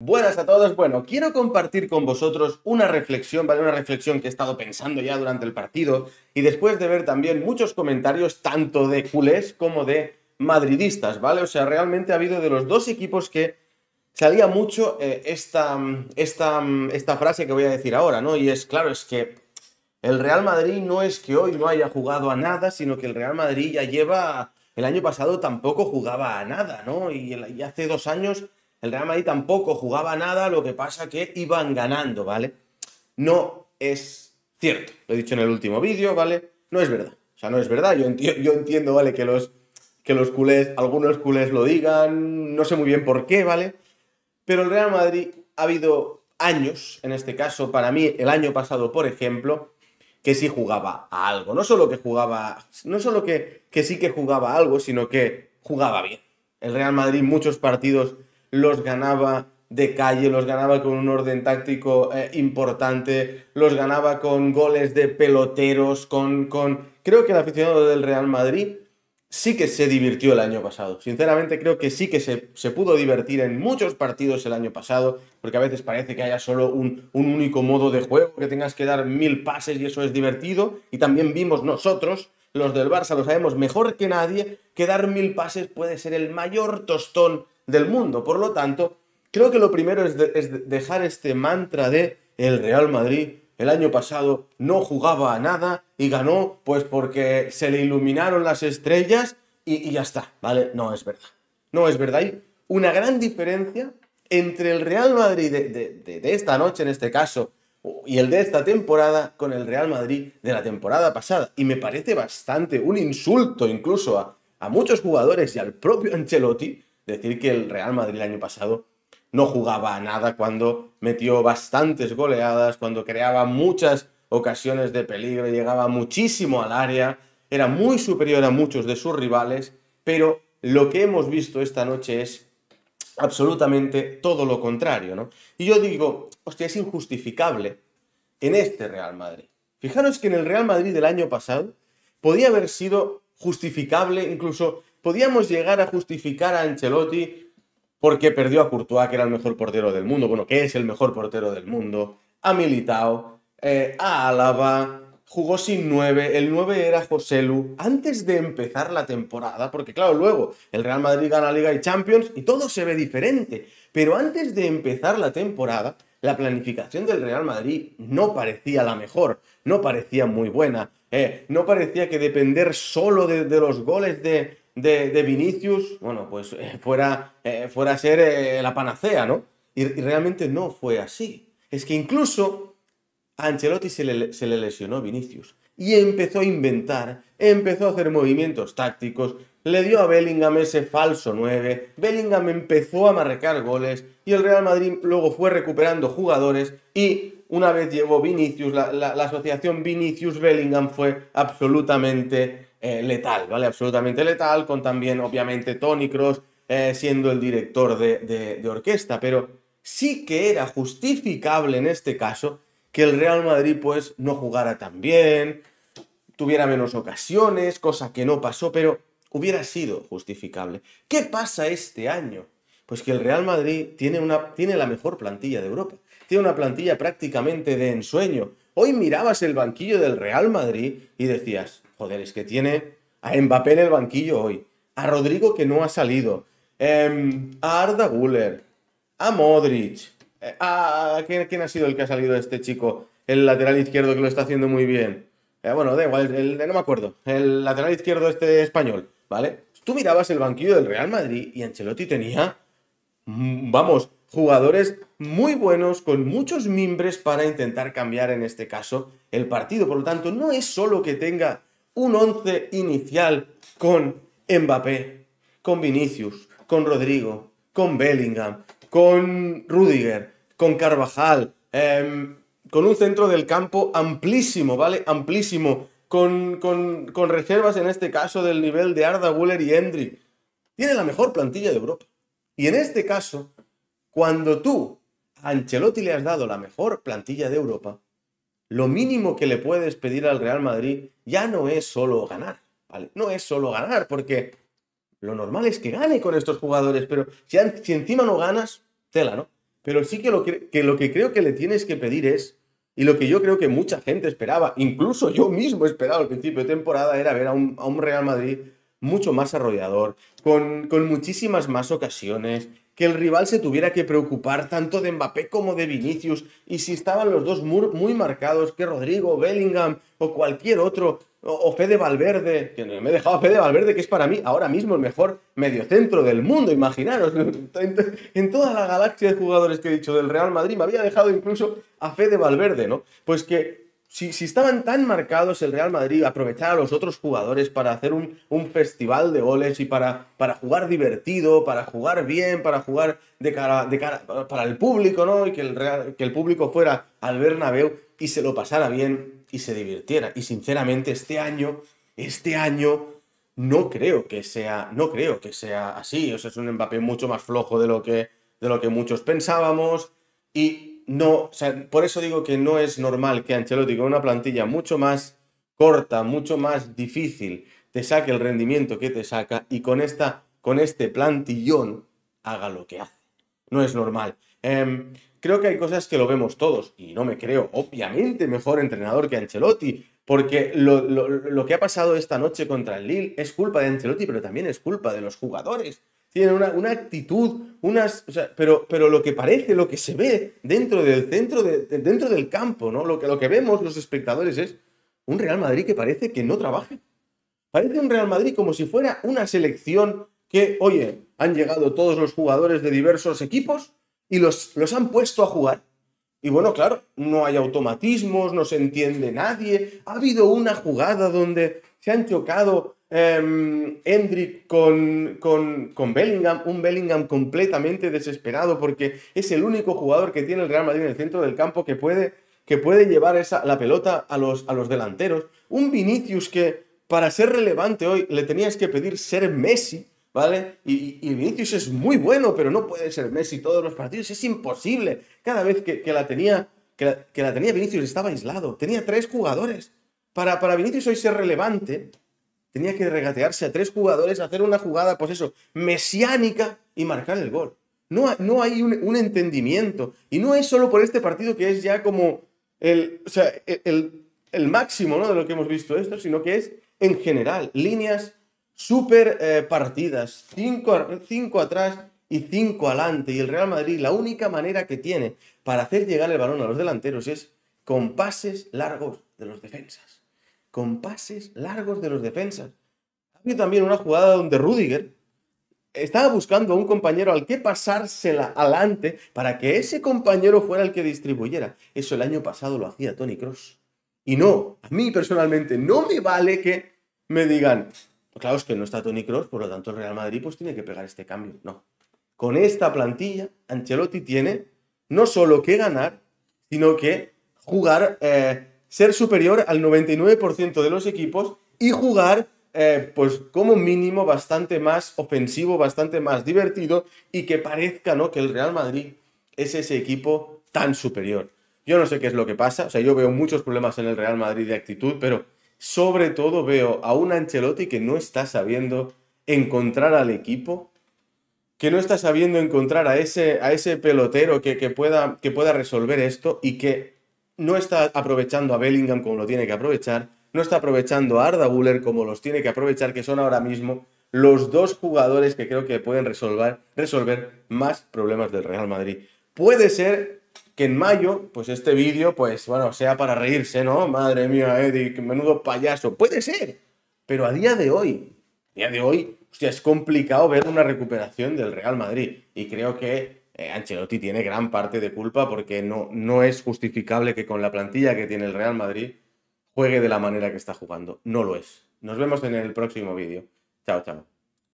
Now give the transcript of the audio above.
Buenas a todos. Bueno, quiero compartir con vosotros una reflexión, ¿vale? Una reflexión que he estado pensando ya durante el partido y después de ver también muchos comentarios tanto de culés como de madridistas, ¿vale? O sea, realmente ha habido de los dos equipos que salía mucho eh, esta, esta, esta frase que voy a decir ahora, ¿no? Y es, claro, es que el Real Madrid no es que hoy no haya jugado a nada, sino que el Real Madrid ya lleva, el año pasado tampoco jugaba a nada, ¿no? Y, y hace dos años el Real Madrid tampoco jugaba nada, lo que pasa que iban ganando, ¿vale? No es cierto. Lo he dicho en el último vídeo, ¿vale? No es verdad. O sea, no es verdad. Yo, entiendo, ¿vale? Que los, que los culés, algunos culés lo digan, no sé muy bien por qué, ¿vale? Pero el Real Madrid ha habido años, en este caso, para mí, el año pasado, por ejemplo, que sí jugaba a algo. No solo que jugaba, no solo que, que sí que jugaba algo, sino que jugaba bien. El Real Madrid muchos partidos los ganaba de calle, los ganaba con un orden táctico eh, importante, los ganaba con goles de peloteros, con, con... Creo que el aficionado del Real Madrid sí que se divirtió el año pasado. Sinceramente creo que sí que se, se, pudo divertir en muchos partidos el año pasado, porque a veces parece que haya solo un, un, único modo de juego, que tengas que dar mil pases y eso es divertido. Y también vimos nosotros, los del Barça, lo sabemos mejor que nadie, que dar mil pases puede ser el mayor tostón del mundo. Por lo tanto, creo que lo primero es, dejar este mantra de el Real Madrid el año pasado no jugaba a nada y ganó pues porque se le iluminaron las estrellas y, ya está, ¿vale? No es verdad. No es verdad. Hay una gran diferencia entre el Real Madrid de, esta noche, en este caso, y el de esta temporada con el Real Madrid de la temporada pasada. Y me parece bastante un insulto incluso a, a muchos jugadores y al propio Ancelotti decir que el Real Madrid el año pasado no jugaba a nada cuando metió bastantes goleadas, cuando creaba muchas ocasiones de peligro, llegaba muchísimo al área, era muy superior a muchos de sus rivales, pero lo que hemos visto esta noche es absolutamente todo lo contrario, ¿no? Y yo digo, hostia, es injustificable en este Real Madrid. Fijaros que en el Real Madrid del año pasado podía haber sido justificable incluso podíamos llegar a justificar a Ancelotti porque perdió a Courtois, que era el mejor portero del mundo, bueno, que es el mejor portero del mundo, a Militao, eh, a Álava, jugó sin 9, el 9 era Joselu, antes de empezar la temporada, porque claro, luego el Real Madrid gana Liga y Champions y todo se ve diferente, pero antes de empezar la temporada, la planificación del Real Madrid no parecía la mejor, no parecía muy buena, eh, no parecía que depender solo de los goles de, de, Vinicius, bueno, pues eh, fuera, eh, fuera a ser eh, la panacea, ¿no? Y, realmente no fue así. Es que incluso a Ancelotti se le, se le lesionó Vinicius y empezó a inventar, empezó a hacer movimientos tácticos, le dio a Bellingham ese falso 9, Bellingham empezó a marcar goles y el Real Madrid luego fue recuperando jugadores y una vez llegó Vinicius, la, la asociación Vinicius-Bellingham fue absolutamente eh, letal, ¿vale? Absolutamente letal, con también, obviamente, Tony Cross eh, siendo el director de, orquesta, pero sí que era justificable en este caso que el Real Madrid, pues, no jugara tan bien, tuviera menos ocasiones, cosa que no pasó, pero hubiera sido justificable. ¿Qué pasa este año? Pues que el Real Madrid tiene, una, tiene la mejor plantilla de Europa. Tiene una plantilla prácticamente de ensueño. Hoy mirabas el banquillo del Real Madrid y decías, Joder, es que tiene a Mbappé en el banquillo hoy, a Rodrigo que no ha salido, em, a Arda Guller, a Modric, eh, a, ¿quién, ha sido el que ha salido este chico? El lateral izquierdo que lo está haciendo muy bien. Eh, bueno, da igual, el, no me acuerdo. El lateral izquierdo este español, ¿vale? Tú mirabas el banquillo del Real Madrid y Ancelotti tenía, mm, vamos, jugadores muy buenos, con muchos mimbres para intentar cambiar en este caso el partido. Por lo tanto, no es solo que tenga un once inicial con Mbappé, con Vinicius, con Rodrigo, con Bellingham, con Rudiger, con Carvajal, em, con un centro del campo amplísimo, ¿vale? Amplísimo, con, con, con, reservas en este caso del nivel de Arda Guller y Hendrik. Tiene la mejor plantilla de Europa. Y en este caso, cuando tú a Ancelotti le has dado la mejor plantilla de Europa, lo mínimo que le puedes pedir al Real Madrid ya no es solo ganar, ¿vale? No es solo ganar, porque lo normal es que gane con estos jugadores, pero si, encima no ganas, tela, ¿no? pero sí que lo que, creo que le tienes que pedir es, y lo que yo creo que mucha gente esperaba, incluso yo mismo esperaba al principio de temporada, era ver a un, Real Madrid mucho más arrollador, con muchísimas más ocasiones, que el rival se tuviera que preocupar tanto de Mbappé como de Vinicius, y si estaban los dos muy, marcados, que Rodrigo, Bellingham o cualquier otro, o, Fede Valverde, que me he dejado a Fede Valverde, que es para mí ahora mismo el mejor mediocentro del mundo, imaginaros, en, toda la galaxia de jugadores que he dicho del Real Madrid, me había dejado incluso a Fede Valverde, ¿no? Pues que si, estaban tan marcados el Real Madrid, aprovechar a los otros jugadores para hacer un, festival de goles y para, para, jugar divertido, para jugar bien, para jugar de cara, de cara para el público, ¿no? Y que el, que el público fuera al Bernabéu y se lo pasara bien y se divirtiera. Y sinceramente este año, este año no creo que sea, no creo que sea así. O sea, es un Mbappé mucho más flojo de lo que, de lo que muchos pensábamos y no, por eso digo que no es normal que Ancelotti con una plantilla mucho más corta, mucho más difícil, te saque el rendimiento que te saca y con, esta, con este plantillón haga lo que hace. No es normal. Em, creo que hay cosas que lo vemos todos y no me creo, obviamente, mejor entrenador que Ancelotti, porque lo, lo que ha pasado esta noche contra el Lille es culpa de Ancelotti, pero también es culpa de los jugadores tienen una, actitud, unas, pero, pero lo que parece, lo que se ve dentro del centro, de, dentro del campo, ¿no? Lo que, lo que vemos los espectadores es un Real Madrid que parece que no trabaja. Parece un Real Madrid como si fuera una selección que, oye, han llegado todos los jugadores de diversos equipos y los, los han puesto a jugar. Y bueno, claro, no hay automatismos, no se entiende nadie. Ha habido una jugada donde se han chocado eh, Hendrik con, con, Bellingham, un Bellingham completamente desesperado porque es el único jugador que tiene el Real Madrid en el centro del campo que puede, que puede llevar esa, la pelota a los, a los delanteros. Un Vinicius que para ser relevante hoy le tenías que pedir ser Messi, ¿vale? Y, Vinicius es muy bueno, pero no puede ser Messi todos los partidos, es imposible. Cada vez que, la tenía... Que la, que la, tenía Vinicius estaba aislado. Tenía tres jugadores. Para, para Vinicius hoy ser relevante, tenía que regatearse a tres jugadores, hacer una jugada, pues eso, mesiánica y marcar el gol. No, no hay un, entendimiento. Y no es solo por este partido que es ya como el, o sea, el, máximo ¿no? de lo que hemos visto esto, sino que es en general, líneas súper eh, partidas, cinco, cinco atrás y cinco adelante. Y el Real Madrid, la única manera que tiene para hacer llegar el balón a los delanteros es con pases largos de los defensas con pases largos de los defensas. Ha habido también una jugada donde Rudiger estaba buscando a un compañero al que pasársela adelante para que ese compañero fuera el que distribuyera. Eso el año pasado lo hacía Tony Cross. Y no, a mí personalmente no me vale que me digan, claro, es que no está Tony Cross, por lo tanto el Real Madrid pues tiene que pegar este cambio. No. Con esta plantilla, Ancelotti tiene no solo que ganar, sino que jugar eh, ser superior al 99% de los equipos y jugar, eh, pues como mínimo, bastante más ofensivo, bastante más divertido y que parezca, ¿no? Que el Real Madrid es ese equipo tan superior. Yo no sé qué es lo que pasa, o sea, yo veo muchos problemas en el Real Madrid de actitud, pero sobre todo veo a un Ancelotti que no está sabiendo encontrar al equipo, que no está sabiendo encontrar a ese, a ese pelotero que, que, pueda, que pueda resolver esto y que no está aprovechando a Bellingham como lo tiene que aprovechar, no está aprovechando a Arda Guller como los tiene que aprovechar, que son ahora mismo los dos jugadores que creo que pueden resolver, resolver más problemas del Real Madrid. Puede ser que en mayo, pues este vídeo, pues bueno, sea para reírse, ¿no? Madre mía, Eddie, menudo payaso. Puede ser. Pero a día de hoy, a día de hoy, hostia, es complicado ver una recuperación del Real Madrid. Y creo que eh, Ancelotti tiene gran parte de culpa porque no, no es justificable que con la plantilla que tiene el Real Madrid juegue de la manera que está jugando. No lo es. Nos vemos en el próximo vídeo. Chao, chao.